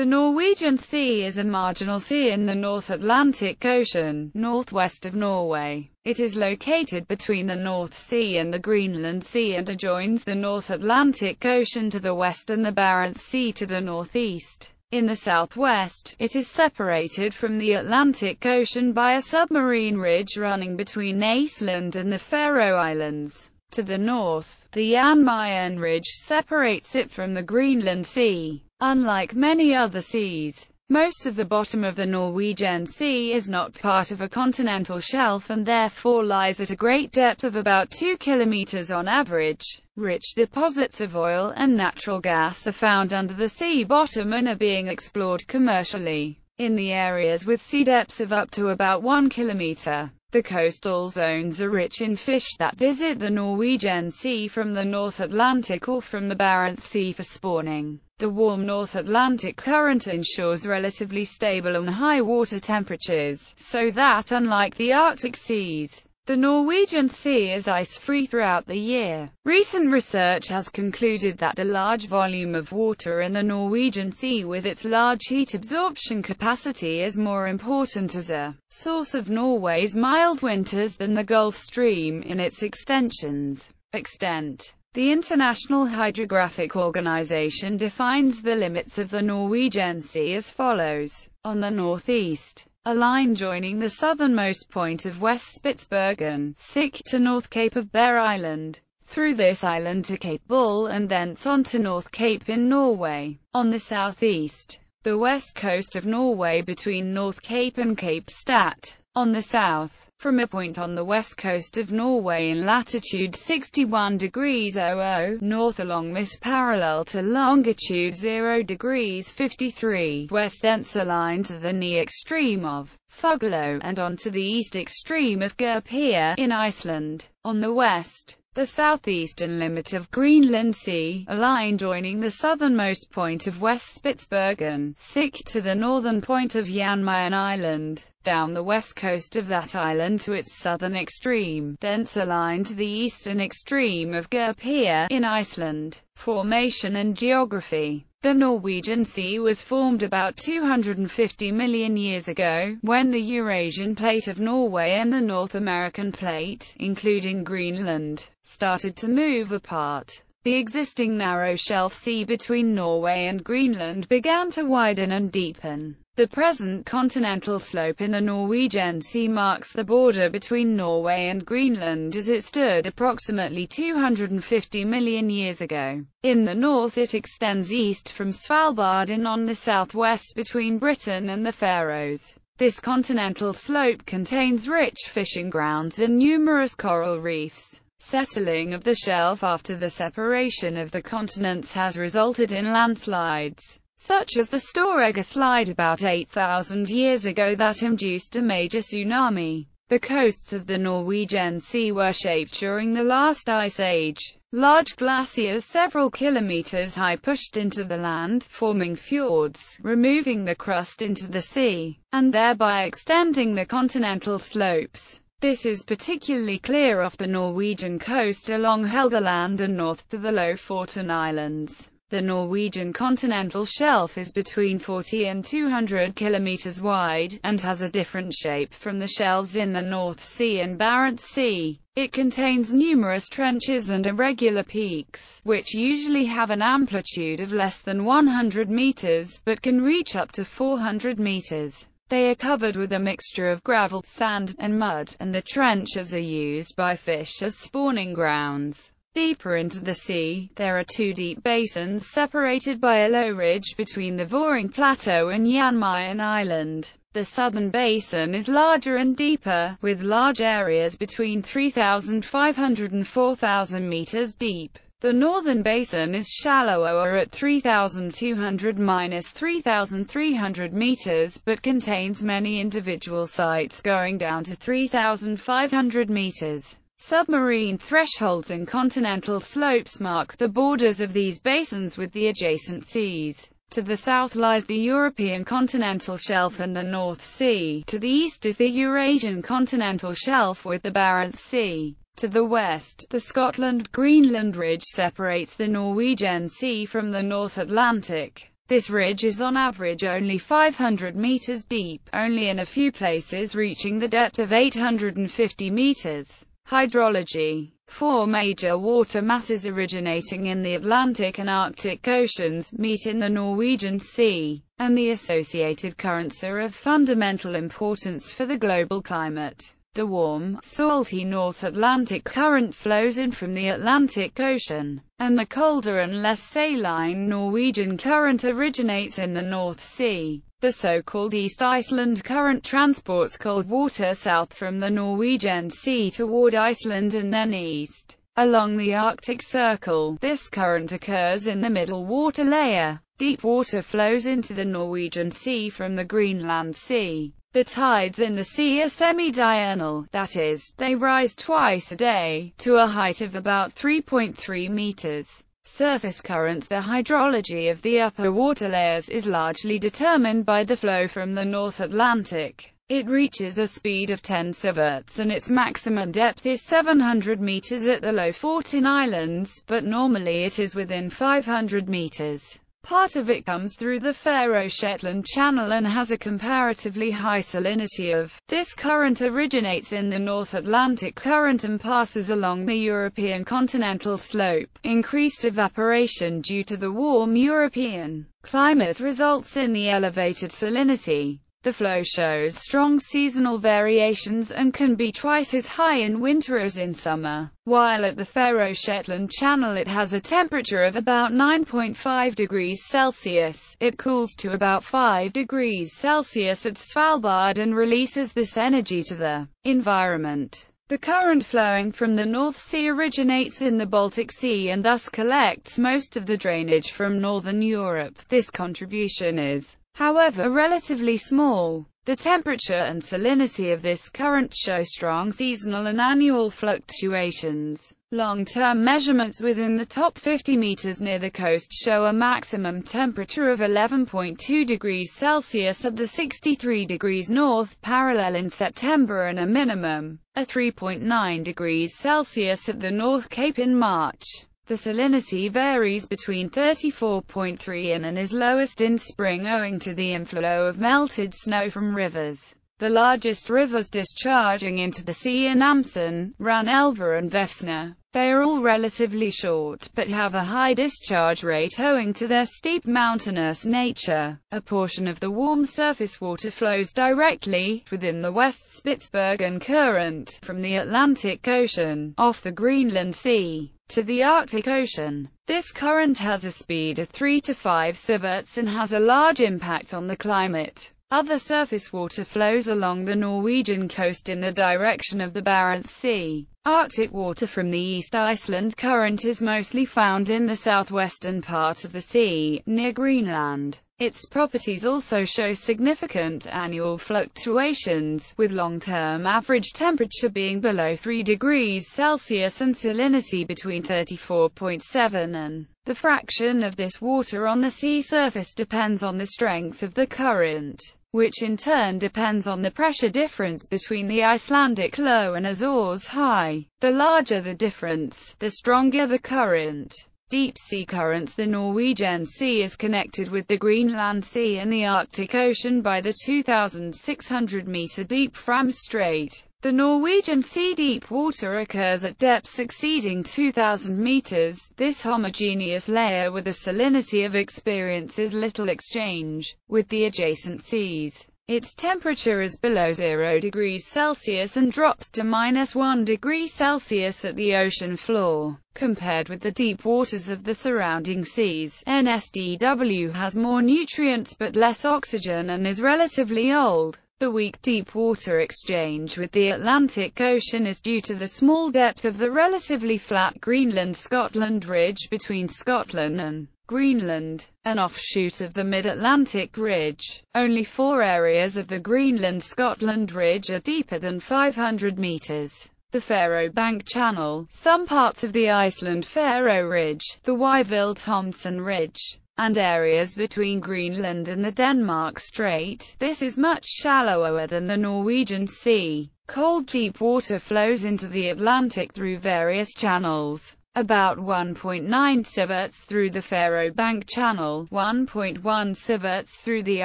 The Norwegian Sea is a marginal sea in the North Atlantic Ocean, northwest of Norway. It is located between the North Sea and the Greenland Sea and adjoins the North Atlantic Ocean to the west and the Barents Sea to the northeast. In the southwest, it is separated from the Atlantic Ocean by a submarine ridge running between Iceland and the Faroe Islands. To the north, the Jan Mayen Ridge separates it from the Greenland Sea. Unlike many other seas, most of the bottom of the Norwegian Sea is not part of a continental shelf and therefore lies at a great depth of about 2 kilometers on average. Rich deposits of oil and natural gas are found under the sea bottom and are being explored commercially. In the areas with sea depths of up to about 1 kilometer, the coastal zones are rich in fish that visit the Norwegian Sea from the North Atlantic or from the Barents Sea for spawning. The warm North Atlantic current ensures relatively stable and high water temperatures, so that unlike the Arctic seas, the Norwegian Sea is ice-free throughout the year. Recent research has concluded that the large volume of water in the Norwegian Sea with its large heat absorption capacity is more important as a source of Norway's mild winters than the Gulf Stream in its extensions. Extent the International Hydrographic Organization defines the limits of the Norwegian Sea as follows. On the northeast, a line joining the southernmost point of West Spitsbergen, to North Cape of Bear Island, through this island to Cape Bull and thence on to North Cape in Norway. On the southeast, the west coast of Norway between North Cape and Cape Stadt. On the south, from a point on the west coast of Norway in latitude 61 degrees 00 north along this parallel to longitude 0 degrees 53 west thence a line to the knee extreme of Fuglo, and on to the east extreme of Gerpir in Iceland. On the west, the southeastern limit of Greenland Sea, a line joining the southernmost point of West Spitsbergen, to the northern point of Jan Mayen Island down the west coast of that island to its southern extreme, thence a line to the eastern extreme of Gerpir, in Iceland. Formation and geography The Norwegian Sea was formed about 250 million years ago, when the Eurasian plate of Norway and the North American plate, including Greenland, started to move apart. The existing narrow shelf sea between Norway and Greenland began to widen and deepen. The present continental slope in the Norwegian Sea marks the border between Norway and Greenland as it stood approximately 250 million years ago. In the north it extends east from Svalbard and on the southwest between Britain and the Faroes. This continental slope contains rich fishing grounds and numerous coral reefs. Settling of the shelf after the separation of the continents has resulted in landslides such as the Storegga slide about 8,000 years ago that induced a major tsunami. The coasts of the Norwegian Sea were shaped during the last ice age. Large glaciers several kilometers high pushed into the land, forming fjords, removing the crust into the sea, and thereby extending the continental slopes. This is particularly clear off the Norwegian coast along Helgeland and north to the Low Lofoten Islands. The Norwegian continental shelf is between 40 and 200 kilometers wide, and has a different shape from the shelves in the North Sea and Barents Sea. It contains numerous trenches and irregular peaks, which usually have an amplitude of less than 100 meters, but can reach up to 400 meters. They are covered with a mixture of gravel, sand, and mud, and the trenches are used by fish as spawning grounds. Deeper into the sea, there are two deep basins separated by a low ridge between the Voring Plateau and Jan Mayen Island. The southern basin is larger and deeper, with large areas between 3,500 and 4,000 meters deep. The northern basin is shallower at 3,200-3,300 meters, but contains many individual sites going down to 3,500 meters. Submarine thresholds and continental slopes mark the borders of these basins with the adjacent seas. To the south lies the European continental shelf and the North Sea. To the east is the Eurasian continental shelf with the Barents Sea. To the west, the Scotland-Greenland Ridge separates the Norwegian Sea from the North Atlantic. This ridge is on average only 500 meters deep, only in a few places reaching the depth of 850 meters. Hydrology Four major water masses originating in the Atlantic and Arctic Oceans meet in the Norwegian Sea, and the associated currents are of fundamental importance for the global climate. The warm, salty North Atlantic current flows in from the Atlantic Ocean, and the colder and less saline Norwegian current originates in the North Sea. The so-called East Iceland Current transports cold water south from the Norwegian Sea toward Iceland and then east. Along the Arctic Circle, this current occurs in the middle water layer. Deep water flows into the Norwegian Sea from the Greenland Sea. The tides in the sea are semi-diurnal, that is, they rise twice a day, to a height of about 3.3 meters surface currents The hydrology of the upper water layers is largely determined by the flow from the North Atlantic. It reaches a speed of 10 sieverts and its maximum depth is 700 meters at the Lofoten Islands, but normally it is within 500 meters. Part of it comes through the Faroe-Shetland Channel and has a comparatively high salinity of. This current originates in the North Atlantic Current and passes along the European continental slope. Increased evaporation due to the warm European climate results in the elevated salinity. The flow shows strong seasonal variations and can be twice as high in winter as in summer, while at the Faroe-Shetland Channel it has a temperature of about 9.5 degrees Celsius. It cools to about 5 degrees Celsius at Svalbard and releases this energy to the environment. The current flowing from the North Sea originates in the Baltic Sea and thus collects most of the drainage from northern Europe. This contribution is however relatively small. The temperature and salinity of this current show strong seasonal and annual fluctuations. Long-term measurements within the top 50 meters near the coast show a maximum temperature of 11.2 degrees Celsius at the 63 degrees north parallel in September and a minimum, of 3.9 degrees Celsius at the North Cape in March. The salinity varies between 34.3 in and is lowest in spring owing to the inflow of melted snow from rivers. The largest rivers discharging into the sea are Namsen, Ranelva and Vefsna. They are all relatively short, but have a high discharge rate owing to their steep mountainous nature. A portion of the warm surface water flows directly, within the West Spitsbergen Current, from the Atlantic Ocean, off the Greenland Sea to the Arctic Ocean. This current has a speed of 3 to 5 sieverts and has a large impact on the climate. Other surface water flows along the Norwegian coast in the direction of the Barents Sea. Arctic water from the East Iceland Current is mostly found in the southwestern part of the sea, near Greenland. Its properties also show significant annual fluctuations, with long-term average temperature being below 3 degrees Celsius and salinity between 34.7 and the fraction of this water on the sea surface depends on the strength of the current, which in turn depends on the pressure difference between the Icelandic low and Azores high. The larger the difference, the stronger the current deep sea currents The Norwegian Sea is connected with the Greenland Sea and the Arctic Ocean by the 2,600-meter deep Fram Strait. The Norwegian Sea deep water occurs at depths exceeding 2,000 meters. This homogeneous layer with a salinity of experiences little exchange with the adjacent seas. Its temperature is below 0 degrees Celsius and drops to minus 1 degree Celsius at the ocean floor. Compared with the deep waters of the surrounding seas, NSDW has more nutrients but less oxygen and is relatively old. The weak deep water exchange with the Atlantic Ocean is due to the small depth of the relatively flat Greenland-Scotland ridge between Scotland and Greenland, an offshoot of the Mid-Atlantic Ridge. Only four areas of the Greenland-Scotland Ridge are deeper than 500 meters. The Faroe Bank Channel, some parts of the Iceland-Faroe Ridge, the Wyville-Thomson Ridge, and areas between Greenland and the Denmark Strait. This is much shallower than the Norwegian Sea. Cold deep water flows into the Atlantic through various channels. About 1.9 sieverts through the Faroe Bank Channel, 1.1 sieverts through the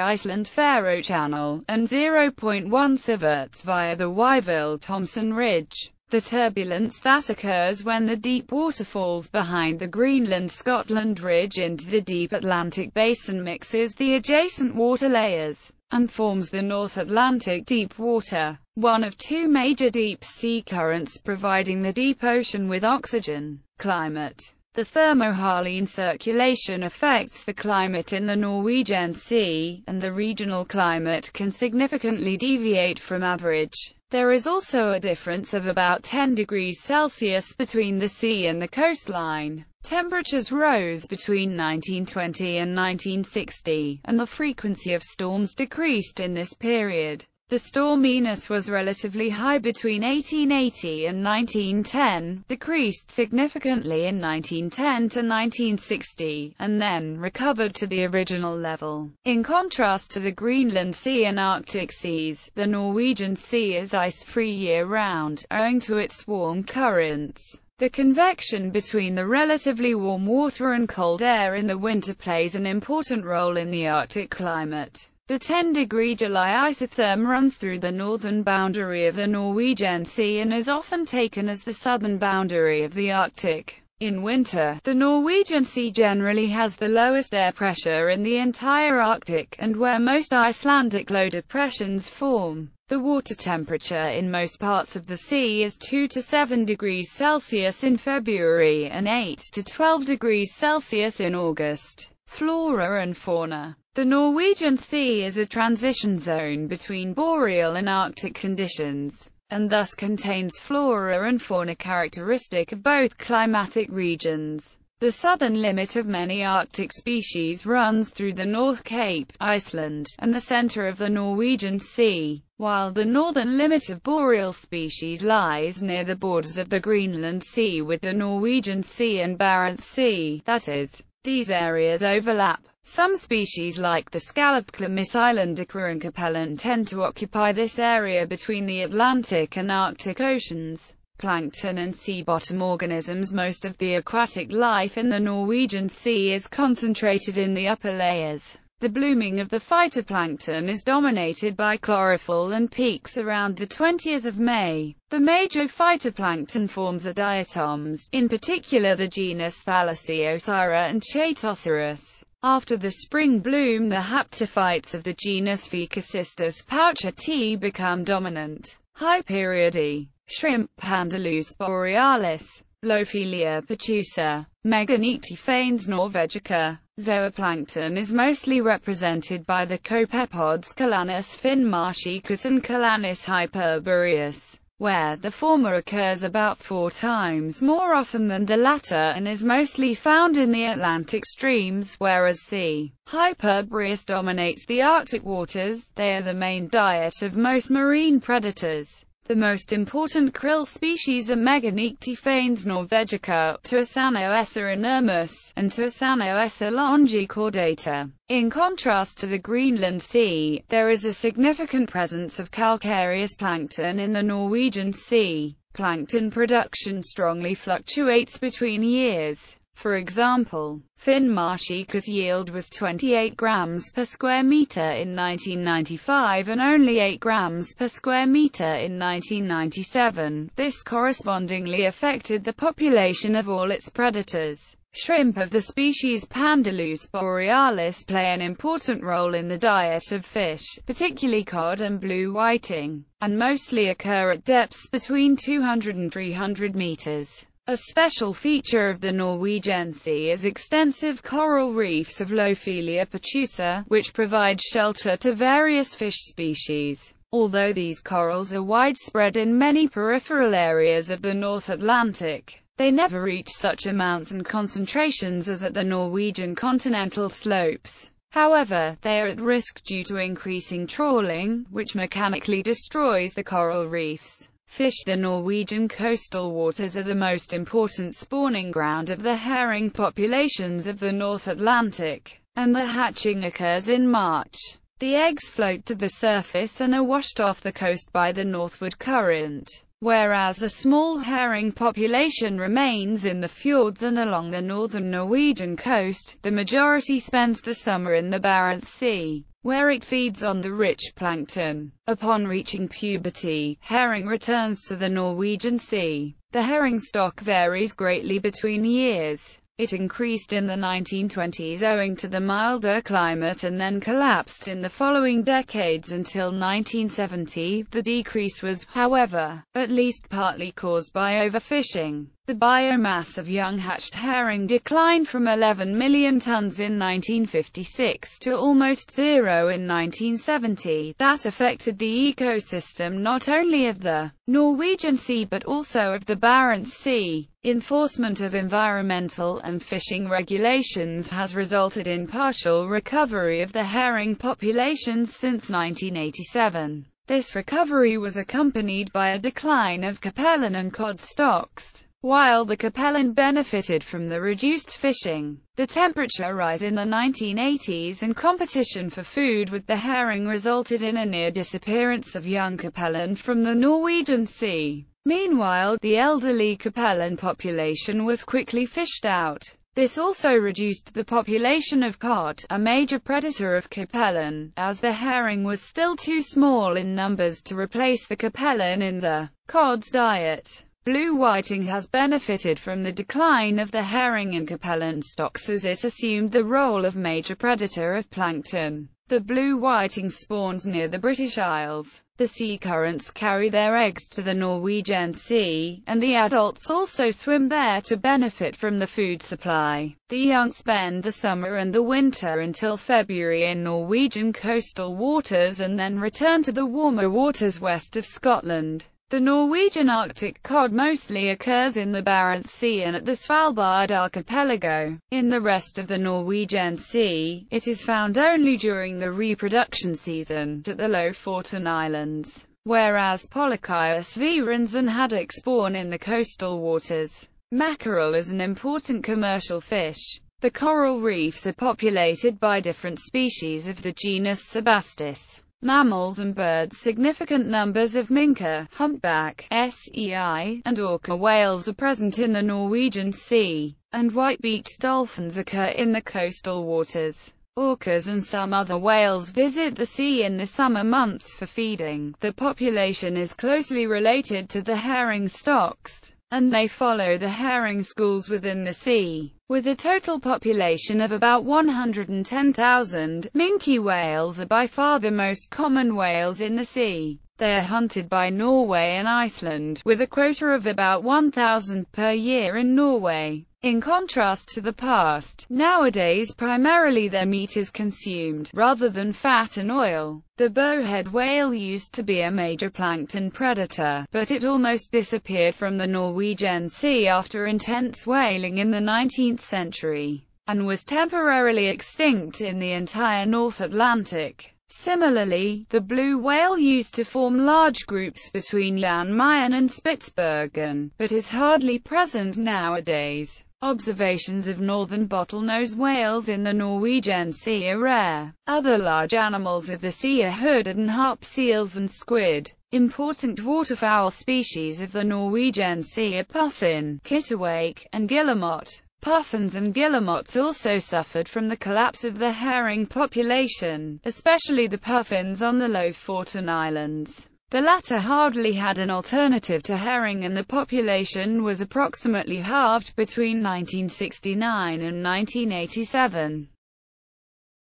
Iceland-Faroe Channel, and 0.1 sieverts via the Wyville-Thomson Ridge. The turbulence that occurs when the deep water falls behind the Greenland-Scotland Ridge into the deep Atlantic basin mixes the adjacent water layers and forms the North Atlantic deep water, one of two major deep sea currents providing the deep ocean with oxygen. Climate the thermohaline circulation affects the climate in the Norwegian Sea, and the regional climate can significantly deviate from average. There is also a difference of about 10 degrees Celsius between the sea and the coastline. Temperatures rose between 1920 and 1960, and the frequency of storms decreased in this period. The storminess was relatively high between 1880 and 1910, decreased significantly in 1910 to 1960, and then recovered to the original level. In contrast to the Greenland Sea and Arctic seas, the Norwegian Sea is ice-free year-round, owing to its warm currents. The convection between the relatively warm water and cold air in the winter plays an important role in the Arctic climate. The 10-degree July isotherm runs through the northern boundary of the Norwegian Sea and is often taken as the southern boundary of the Arctic. In winter, the Norwegian Sea generally has the lowest air pressure in the entire Arctic, and where most Icelandic low depressions form. The water temperature in most parts of the sea is 2 to 7 degrees Celsius in February and 8 to 12 degrees Celsius in August. Flora and fauna the Norwegian Sea is a transition zone between boreal and Arctic conditions, and thus contains flora and fauna characteristic of both climatic regions. The southern limit of many Arctic species runs through the North Cape, Iceland, and the center of the Norwegian Sea, while the northern limit of boreal species lies near the borders of the Greenland Sea with the Norwegian Sea and Barents Sea, that is, these areas overlap. Some species like the scallop Chlamys islandica and capelin tend to occupy this area between the Atlantic and Arctic Oceans. Plankton and sea bottom organisms Most of the aquatic life in the Norwegian Sea is concentrated in the upper layers. The blooming of the phytoplankton is dominated by chlorophyll and peaks around the 20th of May. The major phytoplankton forms are diatoms, in particular the genus Thalassiosira and Chaetoceros. After the spring bloom the haptophytes of the genus Phaeocystis pouchetii become dominant. Hyperidae, shrimp Pandalus borealis, Lophelia pertusa, Meganyctiphanes norvegica. Zooplankton is mostly represented by the copepods Calanus finmarchicus and Calanus hyperboreus where the former occurs about four times more often than the latter and is mostly found in the Atlantic streams, whereas C. hyperboreus dominates the Arctic waters. They are the main diet of most marine predators. The most important krill species are Meganyctiphanes norvegica, Thysanoessa inermis, and Thysanoessa longicaudata. In contrast to the Greenland Sea, there is a significant presence of calcareous plankton in the Norwegian Sea. Plankton production strongly fluctuates between years. For example, Finnmarkika's yield was 28 grams per square meter in 1995 and only 8 grams per square meter in 1997. This correspondingly affected the population of all its predators. Shrimp of the species Pandalus borealis play an important role in the diet of fish, particularly cod and blue whiting, and mostly occur at depths between 200 and 300 meters. A special feature of the Norwegian Sea is extensive coral reefs of Lophelia pertusa, which provide shelter to various fish species. Although these corals are widespread in many peripheral areas of the North Atlantic, they never reach such amounts and concentrations as at the Norwegian continental slopes. However, they are at risk due to increasing trawling, which mechanically destroys the coral reefs fish The Norwegian coastal waters are the most important spawning ground of the herring populations of the North Atlantic, and the hatching occurs in March. The eggs float to the surface and are washed off the coast by the northward current. Whereas a small herring population remains in the fjords and along the northern Norwegian coast, the majority spends the summer in the Barents Sea where it feeds on the rich plankton. Upon reaching puberty, herring returns to the Norwegian Sea. The herring stock varies greatly between years. It increased in the 1920s owing to the milder climate and then collapsed in the following decades until 1970. The decrease was, however, at least partly caused by overfishing. The biomass of young hatched herring declined from 11 million tons in 1956 to almost zero in 1970. That affected the ecosystem not only of the Norwegian Sea but also of the Barents Sea. Enforcement of environmental and fishing regulations has resulted in partial recovery of the herring populations since 1987. This recovery was accompanied by a decline of capelin and cod stocks. While the capelin benefited from the reduced fishing, the temperature rise in the 1980s and competition for food with the herring resulted in a near disappearance of young capelin from the Norwegian Sea. Meanwhile, the elderly capelin population was quickly fished out. This also reduced the population of cod, a major predator of capelin, as the herring was still too small in numbers to replace the capelin in the cod's diet. Blue whiting has benefited from the decline of the herring and capelin stocks as it assumed the role of major predator of plankton. The blue whiting spawns near the British Isles. The sea currents carry their eggs to the Norwegian Sea, and the adults also swim there to benefit from the food supply. The young spend the summer and the winter until February in Norwegian coastal waters and then return to the warmer waters west of Scotland. The Norwegian Arctic cod mostly occurs in the Barents Sea and at the Svalbard archipelago. In the rest of the Norwegian Sea, it is found only during the reproduction season, at the Lofoten Islands, whereas Pollachius virens and haddock spawn in the coastal waters. Mackerel is an important commercial fish. The coral reefs are populated by different species of the genus Sebastes mammals and birds significant numbers of minke, humpback, SEI, and orca whales are present in the Norwegian Sea, and white-beaked dolphins occur in the coastal waters. Orcas and some other whales visit the sea in the summer months for feeding. The population is closely related to the herring stocks and they follow the herring schools within the sea. With a total population of about 110,000, minke whales are by far the most common whales in the sea. They are hunted by Norway and Iceland, with a quota of about 1,000 per year in Norway. In contrast to the past, nowadays primarily their meat is consumed, rather than fat and oil. The bowhead whale used to be a major plankton predator, but it almost disappeared from the Norwegian Sea after intense whaling in the 19th century, and was temporarily extinct in the entire North Atlantic. Similarly, the blue whale used to form large groups between Jan Mayen and Spitsbergen, but is hardly present nowadays. Observations of northern bottlenose whales in the Norwegian Sea are rare. Other large animals of the sea are hooded and harp seals and squid. Important waterfowl species of the Norwegian Sea are puffin, kittiwake, and guillemot. Puffins and guillemots also suffered from the collapse of the herring population, especially the puffins on the Lofoten Islands. The latter hardly had an alternative to herring and the population was approximately halved between 1969 and 1987.